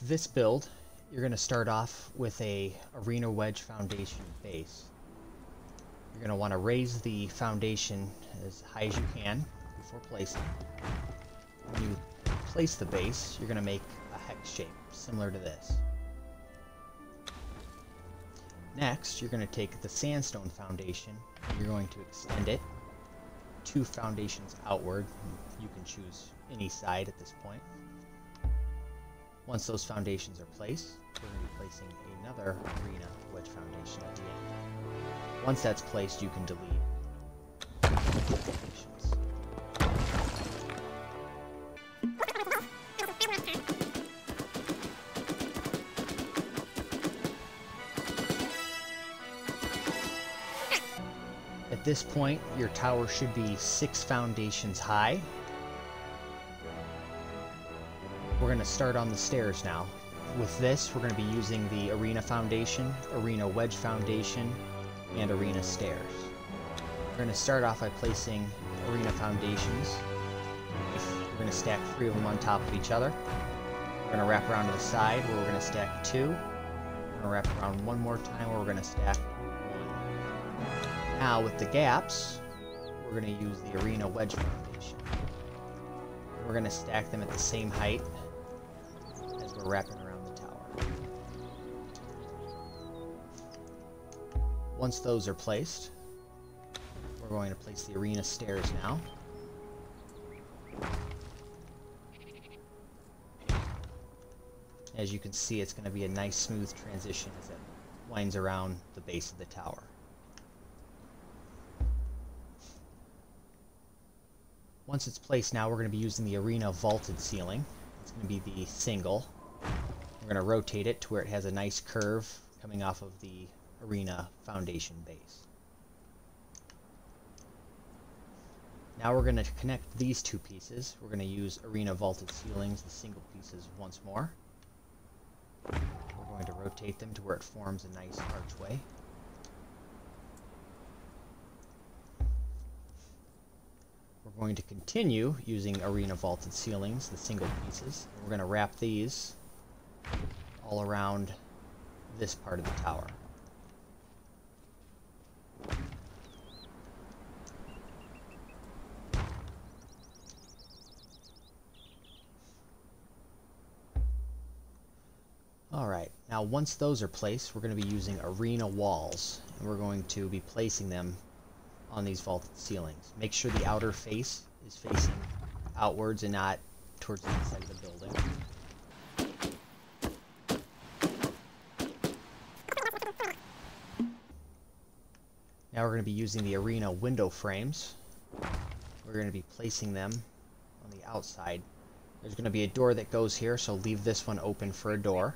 this build, you're going to start off with a Arena Wedge Foundation base. You're going to want to raise the foundation as high as you can before placing. When you place the base, you're going to make a hex shape similar to this. Next, you're going to take the sandstone foundation, you're going to extend it two foundations outward. You can choose any side at this point. Once those foundations are placed, we're going to be placing another arena wedge foundation at the end. Once that's placed, you can delete foundations. At this point, your tower should be six foundations high. We're going to start on the stairs now. With this, we're going to be using the Arena Foundation, Arena Wedge Foundation, and Arena Stairs. We're going to start off by placing Arena Foundations. We're going to stack three of them on top of each other. We're going to wrap around to the side where we're going to stack two. We're going to wrap around one more time where we're going to stack one. Now with the gaps, we're going to use the Arena Wedge Foundation. We're going to stack them at the same height wrapping around the tower. Once those are placed, we're going to place the arena stairs now. As you can see, it's going to be a nice smooth transition as it winds around the base of the tower. Once it's placed now, we're going to be using the arena vaulted ceiling. It's going to be the single. We're going to rotate it to where it has a nice curve coming off of the arena foundation base. Now we're going to connect these two pieces. We're going to use arena vaulted ceilings, the single pieces, once more. We're going to rotate them to where it forms a nice archway. We're going to continue using arena vaulted ceilings, the single pieces. We're going to wrap these all around this part of the tower. Alright, now once those are placed, we're going to be using arena walls, and we're going to be placing them on these vaulted ceilings. Make sure the outer face is facing outwards and not towards the inside of the building. Now we're going to be using the arena window frames. We're going to be placing them on the outside. There's going to be a door that goes here, so leave this one open for a door.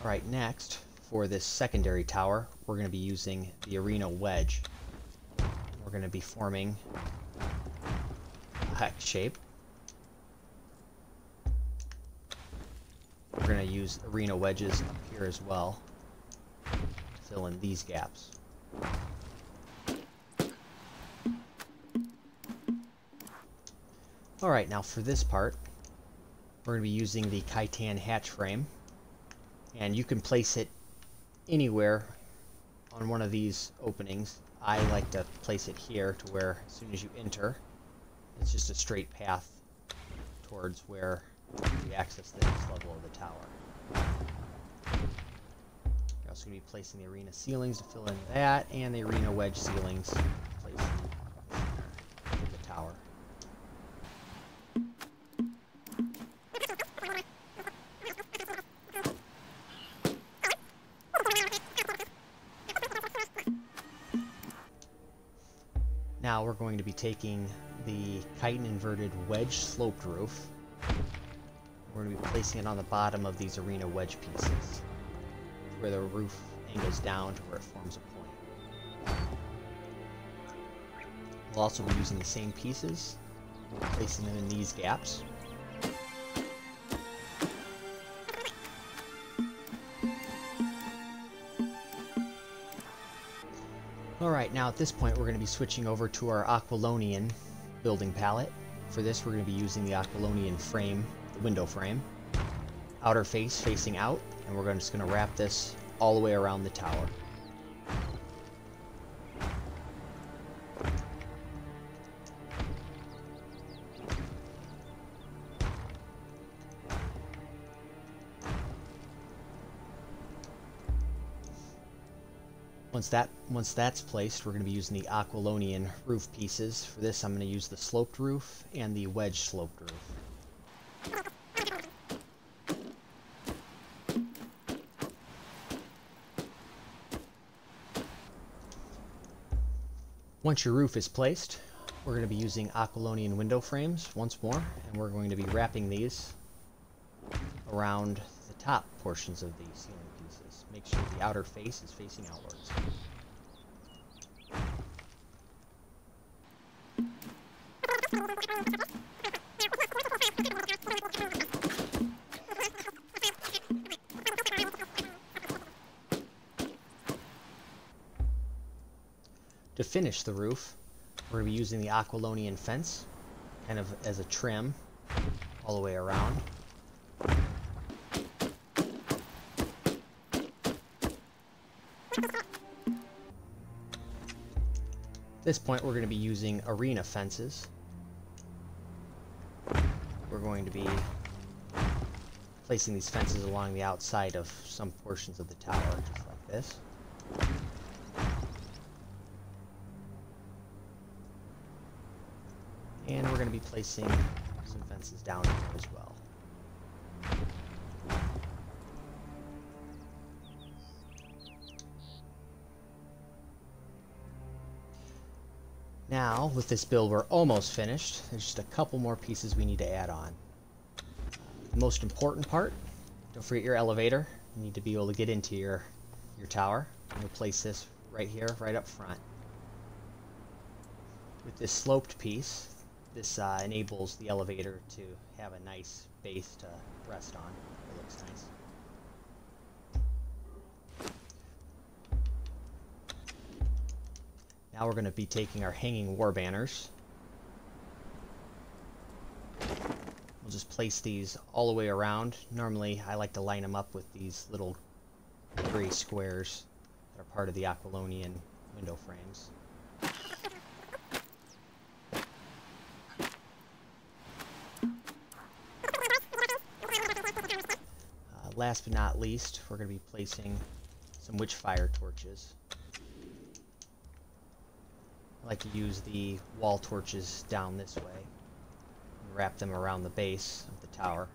Alright, next, for this secondary tower, we're going to be using the arena wedge. We're going to be forming hex shape. We're going to use arena wedges up here as well to fill in these gaps. Alright, now for this part, we're going to be using the Khitan hatch frame. And you can place it anywhere on one of these openings. I like to place it here to where as soon as you enter, it's just a straight path towards where you access the next level of the tower. You're also going to be placing the arena ceilings to fill in that, and the arena wedge ceilings in the tower. Now we're going to be taking the Khitan inverted wedge sloped roof. We're going to be placing it on the bottom of these arena wedge pieces, where the roof angles down to where it forms a point. We'll also be using the same pieces, placing them in these gaps. Alright, now at this point we're going to be switching over to our Aquilonian building palette. For this we're going to be using the Aquilonian frame, the window frame. Outer face facing out, and we're just going to wrap this all the way around the tower. Once that once that's placed, we're going to be using the Aquilonian roof pieces. For this, I'm going to use the sloped roof and the wedge sloped roof. Once your roof is placed, we're going to be using Aquilonian window frames once more, and we're going to be wrapping these around the top portions of the ceiling. Make sure the outer face is facing outwards. To finish the roof, we're going to be using the Aquilonian fence, kind of as a trim all the way around. At this point, we're going to be using arena fences. We're going to be placing these fences along the outside of some portions of the tower, just like this. And we're going to be placing some fences down here as well. Now, with this build, we're almost finished. There's just a couple more pieces we need to add on. The most important part, don't forget your elevator. You need to be able to get into your, your tower. We'll place this right here, right up front. With this sloped piece, this uh, enables the elevator to have a nice base to rest on. It looks nice. Now we're going to be taking our hanging war banners. We'll just place these all the way around. Normally I like to line them up with these little gray squares that are part of the Aquilonian window frames. Uh, last but not least, we're going to be placing some witchfire torches. I like use the wall torches down this way and wrap them around the base of the tower.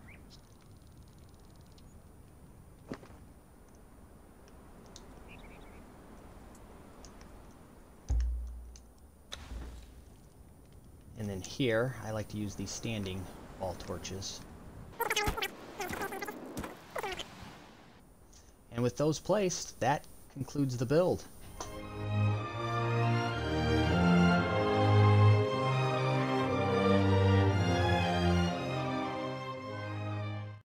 And then here, I like to use these standing wall torches. And with those placed, that concludes the build.